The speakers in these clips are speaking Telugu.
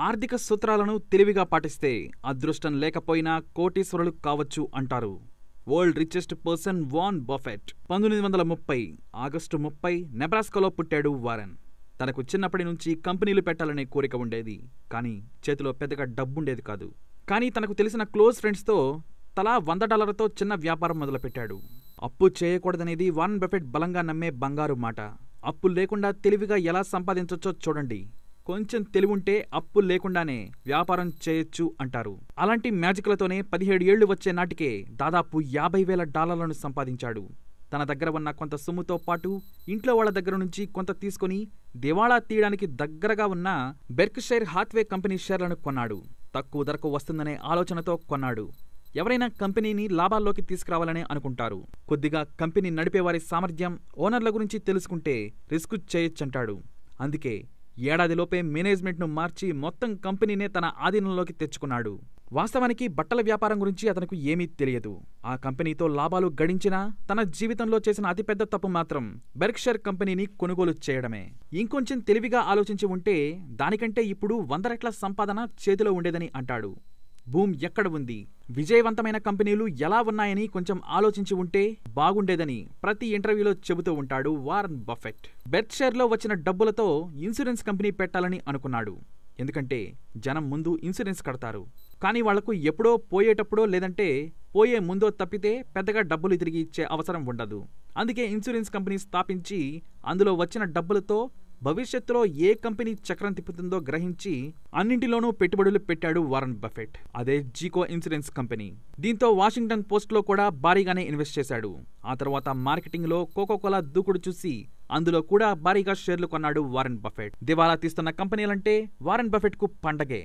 ఆర్థిక సూత్రాలను తెలివిగా పాటిస్తే అదృష్టం లేకపోయినా కోటీశ్వరులు కావచ్చు అంటారు. World richest person Warren Buffett పంతొమ్మిది వందల ముప్పై ఆగస్టు ముప్పై నెబ్రాస్కాలో పుట్టాడు వారెన్. తనకు చిన్నప్పటి నుంచి కంపెనీలు పెట్టాలనే కోరిక ఉండేది కానీ చేతిలో పెద్దగా డబ్బుండేది కాదు. కానీ తనకు తెలిసిన క్లోజ్ ఫ్రెండ్స్తో తలా వంద డాలర్లతో చిన్న వ్యాపారం మొదలుపెట్టాడు. అప్పు చేయకూడదనేది వాన్ బఫెట్ బలంగా నమ్మే బంగారు మాట. అప్పు లేకుండా తెలివిగా ఎలా సంపాదించవచ్చో చూడండి. కొంచెం తెలివుంటే అప్పు లేకుండానే వ్యాపారం చేయొచ్చు అంటారు. అలాంటి మ్యాజిక్లతోనే పదిహేడు ఏళ్ళు వచ్చే నాటికే దాదాపు యాభై వేల డాలర్లను సంపాదించాడు. తన దగ్గర ఉన్న కొంత సొమ్ముతో పాటు ఇంట్లో వాళ్ళ దగ్గర నుంచి కొంత తీసుకుని దివాళా తీయడానికి దగ్గరగా ఉన్న బెర్క్షైర్ హాత్వే కంపెనీ షేర్లను కొన్నాడు. తక్కువ ధరకు వస్తుందనే ఆలోచనతో కొన్నాడు. ఎవరైనా కంపెనీని లాభాల్లోకి తీసుకురావాలనే అనుకుంటారు. కొద్దిగా కంపెనీ నడిపేవారి సామర్థ్యం ఓనర్ల గురించి తెలుసుకుంటే రిస్క్ చేయొచ్చంటాడు. అందుకే ఏడాదిలోపే మేనేజ్మెంట్ను మార్చి మొత్తం కంపెనీనే తన ఆధీనంలోకి తెచ్చుకున్నాడు. వాస్తవానికి బట్టల వ్యాపారం గురించి అతనికి ఏమీ తెలియదు. ఆ కంపెనీతో లాభాలు గడించినా తన జీవితంలో చేసిన అతిపెద్ద తప్పు మాత్రం బెర్క్షర్ కంపెనీని కొనుగోలు చేయడమే. ఇంకొంచెం తెలివిగా ఆలోచించి ఉంటే దానికంటే ఇప్పుడు వంద రెట్ల సంపాదన చేతిలో ఉండేదని అంటాడు. భూమ్ ఎక్కడ ఉంది? విజయవంతమైన కంపెనీలు ఎలా ఉన్నాయని కొంచెం ఆలోచించి ఉంటే బాగుండేదని ప్రతి ఇంటర్వ్యూలో చెబుతూ ఉంటాడు వారన్ బఫెట్. బెర్క్షైర్లో వచ్చిన డబ్బులతో ఇన్సూరెన్స్ కంపెనీ పెట్టాలని అనుకున్నాడు. ఎందుకంటే జనం ముందు ఇన్సూరెన్స్ కడతారు. కానీ వాళ్ళకు ఎప్పుడో పోయేటప్పుడో లేదంటే పోయే ముందో తప్పితే పెద్దగా డబ్బులు తిరిగి ఇచ్చే అవసరం ఉండదు. అందుకే ఇన్సూరెన్స్ కంపెనీ స్థాపించి అందులో వచ్చిన డబ్బులతో భవిష్యత్తులో ఏ కంపెనీ చక్రం తిప్పుతుందో గ్రహించి అన్నింటిలోనూ పెట్టుబడులు పెట్టాడు వారన్ బఫెట్ అదే జీకో ఇన్సూరెన్స్ కంపెనీ దీంతో వాషింగ్టన్ పోస్ట్లో కూడా భారీగానే ఇన్వెస్ట్ చేశాడు. ఆ తర్వాత మార్కెటింగ్లో కోకోకోలా దూకుడు చూసి అందులో కూడా భారీగా షేర్లు కొన్నాడు వారెన్ బఫెట్ దివాలా తీస్తున్న కంపెనీలంటే వారెన్ బఫెట్కు పండగే.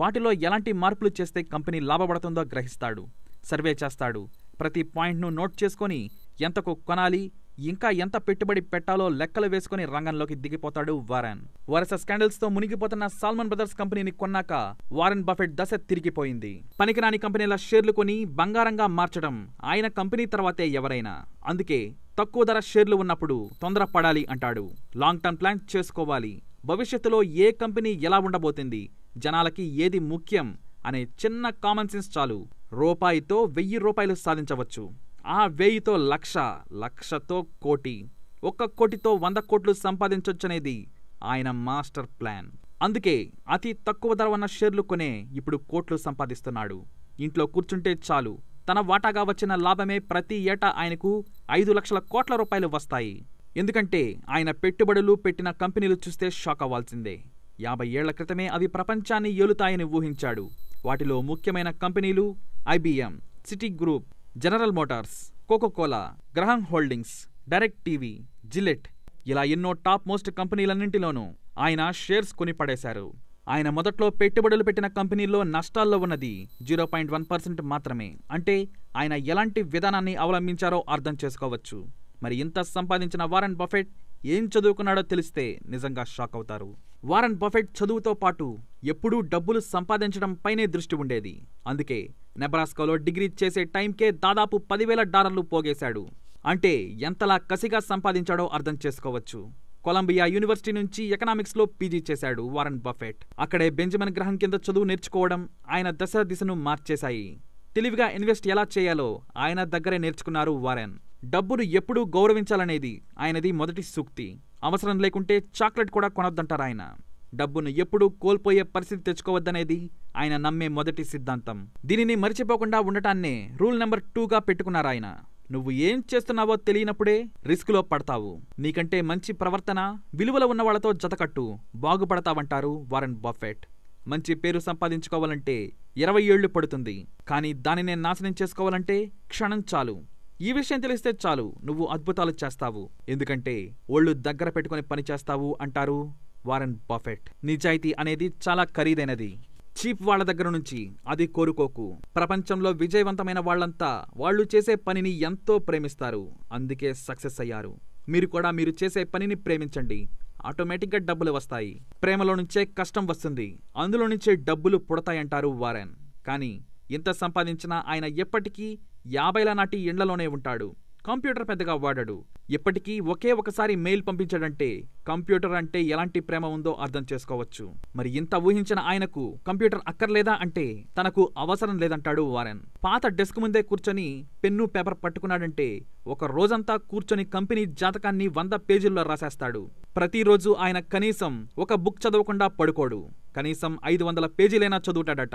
వాటిలో ఎలాంటి మార్పులు చేస్తే కంపెనీ లాభపడుతుందో గ్రహిస్తాడు. సర్వే చేస్తాడు. ప్రతి పాయింట్ను నోట్ చేసుకొని ఎంతకు కొనాలి ఇంకా ఎంత పెట్టుబడి పెట్టాలో లెక్కలు వేసుకుని రంగంలోకి దిగిపోతాడు వారెన్. వరుస స్కాండల్స్తో మునిగిపోతున్న సాల్మన్ బ్రదర్స్ కంపెనీని కొన్నాక వారెన్ బఫెట్ దశ తిరిగిపోయింది. పనికిరాని కంపెనీల షేర్లు కొని బంగారంగా మార్చడం ఆయన కంపెనీ తర్వాతే ఎవరైనా. అందుకే తక్కువ ధర షేర్లు ఉన్నప్పుడు తొందరపడాలి అంటాడు. లాంగ్ టర్మ్ ప్లాన్ చేసుకోవాలి. భవిష్యత్తులో ఏ కంపెనీ ఎలా ఉండబోతుంది? జనాలకి ఏది ముఖ్యం? అనే చిన్న కామన్ సెన్స్ చాలు. రూపాయితో వెయ్యి రూపాయలు సాధించవచ్చు. ఆ వెయ్యితో లక్ష లక్షతో కోటి ఒక్క కోటితో వంద కోట్లు సంపాదించొచ్చనేది ఆయన మాస్టర్ ప్లాన్. అందుకే అతి తక్కువ ధర ఉన్న షేర్లు కొనే ఇప్పుడు కోట్లు సంపాదిస్తున్నాడు. ఇంట్లో కూర్చుంటే చాలు. తన వాటాగా వచ్చిన లాభమే ప్రతి ఏటా ఆయనకు ఐదు లక్షల కోట్ల రూపాయలు వస్తాయి. ఎందుకంటే ఆయన పెట్టుబడులు పెట్టిన కంపెనీలు చూస్తే షాక్ అవ్వాల్సిందే. యాభై ఏళ్ళ క్రితమే అవి ప్రపంచాన్ని ఏలుతాయని ఊహించాడు. వాటిలో ముఖ్యమైన కంపెనీలు IBM Citigroup General Motors Coca Cola Graham Holdings DirecTV Gillette ఇలా ఎన్నో టాప్ మోస్ట్ కంపెనీలన్నింటిలోనూ ఆయన షేర్స్ కొని పడేశారు ఆయన మొదట్లో పెట్టుబడులు పెట్టిన కంపెనీల్లో నష్టాల్లో ఉన్నది జీరో పాయింట్ వన్ పర్సెంట్ మాత్రమే. అంటే ఆయన ఎలాంటి విధానాన్ని అవలంబించారో అర్థం చేసుకోవచ్చు. మరి ఇంత సంపాదించిన వారన్ బఫెట్ ఏం చదువుకున్నాడో తెలిస్తే నిజంగా షాక్ అవుతారు. వారన్ బఫెట్ చదువుతో పాటు ఎప్పుడూ డబ్బులు సంపాదించడం పైనే దృష్టి ఉండేది. అందుకే నెబ్రాస్కాలో డిగ్రీ చేసే టైంకే దాదాపు పదివేల డాలర్లు పోగేశాడు. అంటే ఎంతలా కసిగా సంపాదించాడో అర్థం చేసుకోవచ్చు. కొలంబియా యూనివర్సిటీ నుంచి ఎకనామిక్స్లో పీజీ చేశాడు వారన్ బఫెట్. అక్కడే బెంజమిన్ గ్రహం కింద చదువు నేర్చుకోవడం ఆయన దశ దిశను మార్చేశాయి. తెలివిగా ఇన్వెస్ట్ ఎలా చేయాలో ఆయన దగ్గరే నేర్చుకున్నారు వారెన్. డబ్బును ఎప్పుడూ గౌరవించాలనేది ఆయనది మొదటి సూక్తి. అవసరం లేకుంటే చాక్లెట్ కూడా కొనొద్దంటారు ఆయన. డబ్బును ఎప్పుడూ కోల్పోయే పరిస్థితి తెచ్చుకోవద్దనేది ఆయన నమ్మే మొదటి సిద్ధాంతం. దీనిని మరిచిపోకుండా ఉండటాన్నే రూల్ నెంబర్ టూగా పెట్టుకున్నారు ఆయన నువ్వు ఏం చేస్తున్నావో తెలియనప్పుడే రిస్కులో పడతావు. నీకంటే మంచి ప్రవర్తన విలువల ఉన్న వాళ్ళతో జతకట్టు బాగుపడతావంటారు వారెన్ బఫెట్. మంచి పేరు సంపాదించుకోవాలంటే ఇరవై ఏళ్ళు పడుతుంది. కానీ దానినే నాశనం చేసుకోవాలంటే క్షణం చాలు. ఈ విషయం తెలిస్తే చాలు నువ్వు అద్భుతాలు చేస్తావు. ఎందుకంటే ఒళ్ళు దగ్గర పెట్టుకుని పనిచేస్తావు అంటారు వారెన్ బఫెట్. నిజాయితీ అనేది చాలా ఖరీదైనది. చీప్ వాళ్ళ దగ్గర నుంచి అది కోరుకోకు. ప్రపంచంలో విజయవంతమైన వాళ్ళంతా వాళ్ళు చేసే పనిని ఎంతో ప్రేమిస్తారు. అందుకే సక్సెస్ అయ్యారు. మీరు కూడా మీరు చేసే పనిని ప్రేమించండి. ఆటోమేటిక్గా డబ్బులు వస్తాయి. ప్రేమలో నుంచే కష్టం వస్తుంది. అందులో నుంచే డబ్బులు పుడతాయంటారు వారెన్. కానీ ఇంత సంపాదించినా ఆయన ఎప్పటికీ యాభైల నాటి ఇండ్లలోనే ఉంటాడు. కంప్యూటర్ పెద్దగా వాడాడు. ఇప్పటికీ ఒకే ఒకసారి మెయిల్ పంపించాడంటే కంప్యూటర్ అంటే ఎలాంటి ప్రేమ ఉందో అర్థం చేసుకోవచ్చు. మరి ఇంత ఊహించిన ఆయనకు కంప్యూటర్ అక్కర్లేదా అంటే తనకు అవసరం లేదంటాడు వారెన్. పాత డెస్క్ ముందే కూర్చొని పెన్ను పేపర్ పట్టుకున్నాడంటే ఒక రోజంతా కూర్చొని కంపెనీ జాతకాన్ని వంద పేజీల్లో రాసేస్తాడు. ప్రతిరోజు ఆయన కనీసం ఒక బుక్ చదవకుండా పడుకోడు. కనీసం ఐదు వందల పేజీలైనా చదువుతాడట.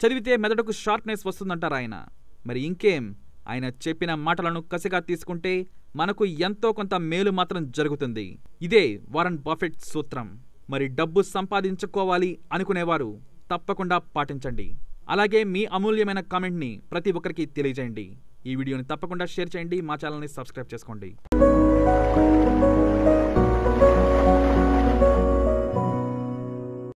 చదివితే మెదడుకు షార్ప్నెస్ వస్తుందంటారు ఆయన. మరి ఇంకేం? ఆయన చెప్పిన మాటలను కసిగా తీసుకుంటే మనకు ఎంతో కొంత మేలు మాత్రం జరుగుతుంది. ఇదే వారన్ బఫెట్ సూత్రం. మరి డబ్బు సంపాదించుకోవాలి అనుకునేవారు తప్పకుండా పాటించండి. అలాగే మీ అమూల్యమైన కామెంట్ని ప్రతి ఒక్కరికి తెలియజేయండి. ఈ వీడియోని తప్పకుండా షేర్ చేయండి మా ఛానల్ని సబ్స్క్రైబ్ చేసుకోండి.